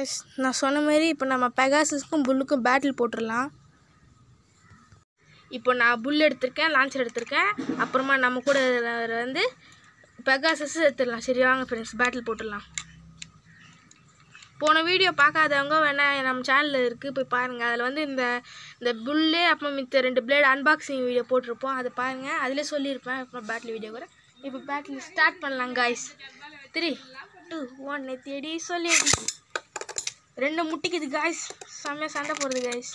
Guys நான் சொன்ன மாதிரி இப்போ நம்ம பெகாசஸ்க்கும் புல்லுக்கும் பேட்டில் போட்டுடலாம். இப்போ நான் புல் எடுத்திருக்கேன் லான்ச்சர் எடுத்திருக்கேன். அப்புறமா நம்ம கூட வந்து பெகாசஸ் எடுத்துடலாம். சரி வாங்க ஃப்ரெண்ட்ஸ் பேட்டில் போட்டுடலாம். போன வீடியோ பார்க்காதவங்க வேணால் நம்ம சேனலில் இருக்குது போய் பாருங்கள் அதில் வந்து இந்த இந்த புல்லு அப்புறம் மித்த ரெண்டு பிளேடு அன்பாக்சிங் வீடியோ போட்டிருப்போம். அதை பாருங்கள் அதிலே சொல்லியிருப்பேன். அப்புறம் பேட்டில் வீடியோ கூட. இப்போ பேட்டில் ஸ்டார்ட் பண்ணலாம் காய்ஸ் த்ரீ டூ ஒன் தேடி சொல்லி ரெண்டு முட்டிக்குது காய்ஸ் செம்மையாக சண்டை போடுது காய்ஸ்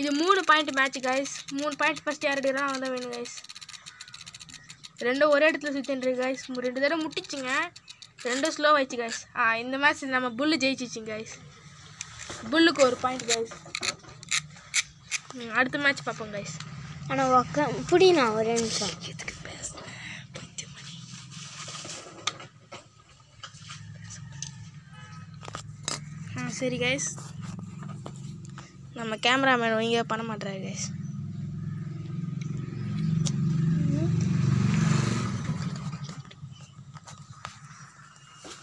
இது மூணு பாயிண்ட் மேட்ச் காய்ஸ் மூணு பாயிண்ட் ஃபஸ்ட் யார் எடுக்கிறா அவன் தான் வேணும் காய்ஸ் ரெண்டும் ஒரே இடத்துல சுற்றின்னு காய்ஸ் ரெண்டு தடவை முட்டிச்சுங்க. ரெண்டும் ஸ்லோ ஆயிடுச்சு காய்ஸ் ஆ இந்த மேட்ச் நம்ம புல்லு ஜெயிச்சிச்சுங்க காய்ஸ் புல்லுக்கு ஒரு பாயிண்ட் காய்ஸ் அடுத்த மேட்ச் பார்ப்போம் காய்ஸ் ஆனால் உக்கா நான் ஒரே நிமிஷம். சரி கைஸ் நம்ம கேமராமேன் ஒழுங்காக பண்ண மாட்டாரு கைஸ்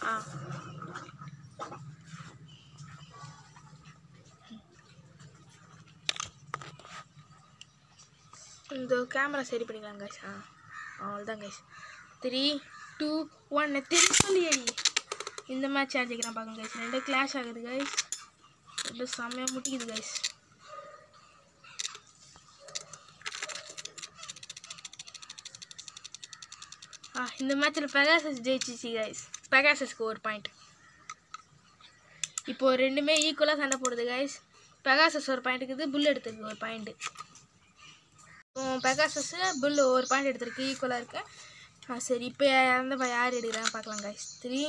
ஆ. இந்த கேமரா சரி பண்ணிக்கலாம் கைஸ் ஆ அவ்வளோதான் கைஸ் த்ரீ டூ ஒன் திருப்பி இந்த மேட்ச் யார் ஜெயிக்கிறான் பார்க்கணும் கைஸ் ரெண்டு கிளாஷ் ஆகுது கைஸ் ரெண்டு செம்மையாக முட்டிக்குது கைஸ் ஆ இந்த மேட்ச்சில் பெகாசஸ் ஜெயிச்சிச்சு கைஸ் பெகாசஸ்க்கு ஒரு பாயிண்ட் இப்போ ரெண்டுமே ஈக்குவலாக சண்டை போடுது கைஸ் பெகாசஸ் ஒரு பாயிண்ட் இருக்குது புல் எடுத்துருக்கு ஒரு பாயிண்ட்டு பெகாசஸ் புல் ஒரு பாயிண்ட் எடுத்திருக்கு ஈக்குவலாக இருக்குது ஆ சரி இப்போ இறந்த ப- யார் எடுக்கிறாங்க பார்க்கலாம் கைஸ் த்ரீ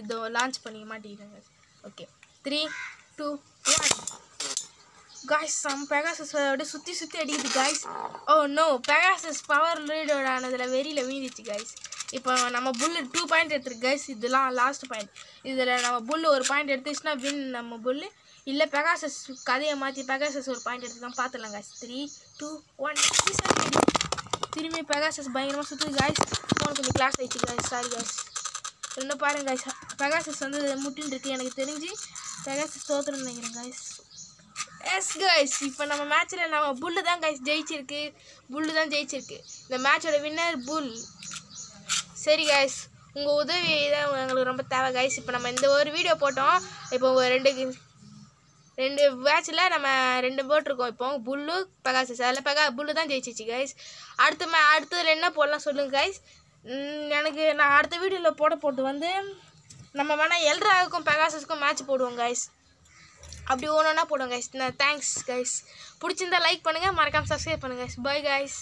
இதோ லான்ச் பண்ணிக்க மாட்டேங்கிறாங்க. Okay three two one guys some Pegasus அப்படியே சுற்றி சுற்றி அடிக்குது guys oh no Pegasus power லீடோட ஆனதில் வெறியில் மீதிச்சு காய்ஸ் இப்போ நம்ம புல்லு டூ பாயிண்ட் எடுத்துருக்கு கைஸ் இதெல்லாம் லாஸ்ட் பாயிண்ட் இதில் நம்ம புல்லு ஒரு பாயிண்ட் எடுத்துச்சுன்னா வின் நம்ம புல்லு இல்லை பெகாசஸ் கதையை மாற்றி பெகாசஸ் ஒரு பாயிண்ட் எடுத்து தான் பார்த்துலாம் காய்ஸ் த்ரீ டூ ஒன் திரும்பி பெகாசஸ் பயங்கரமாக சுற்றுது காய்ஸ் ஃபோன் கொஞ்சம் கிளாஸ் ஆயிடுச்சு காய்ஸ் சாரி காய்ஸ் இன்னும் பாருங்க காய்ஸ் பெகாசஸ் வந்து முட்டின்னு இருக்கு. எனக்கு தெரிஞ்சு பெகாசஸ் தோத்துறேன்னு நினைக்கிறேன் காய்ஸ் எஸ் கைஸ் இப்போ நம்ம மேட்ச்சில் நம்ம புல்லு தான் காய்ஸ் ஜெயிச்சிருக்கு. புல்லு தான் ஜெயிச்சிருக்கு. இந்த மேட்சோட வின்னர் புல். சரி காய்ஸ் உங்கள் உதவி தான் எங்களுக்கு ரொம்ப தேவை காய்ஸ் இப்போ நம்ம இந்த ஒரு வீடியோ போட்டோம். இப்போ ரெண்டு ரெண்டு மேட்ச்சில் நம்ம ரெண்டு போட்டிருக்கோம். இப்போ புல்லு பெகாசஸ் அதில் பெகா புல்லு தான் ஜெயிச்சிச்சு கைஸ் அடுத்த மே அடுத்ததில் என்ன போடலாம் சொல்லுங்கள் கைஸ் எனக்கு நான் அடுத்த வீடியோவில் போட போட்டு வந்து நம்ம வேணால் எல்ராவுக்கும் பெகாசஸ்க்கும் மேட்ச் போடுவோம் கைஸ் அப்படி ஒன்று ஒன்றா போடுவோம் கைஸ் தேங்க்ஸ் கைஸ் பிடிச்சிருந்தா லைக் பண்ணுங்கள் மறக்காமல் சப்ஸ்கிரைப் பண்ணுங்கள் கைஸ் பை கைஸ்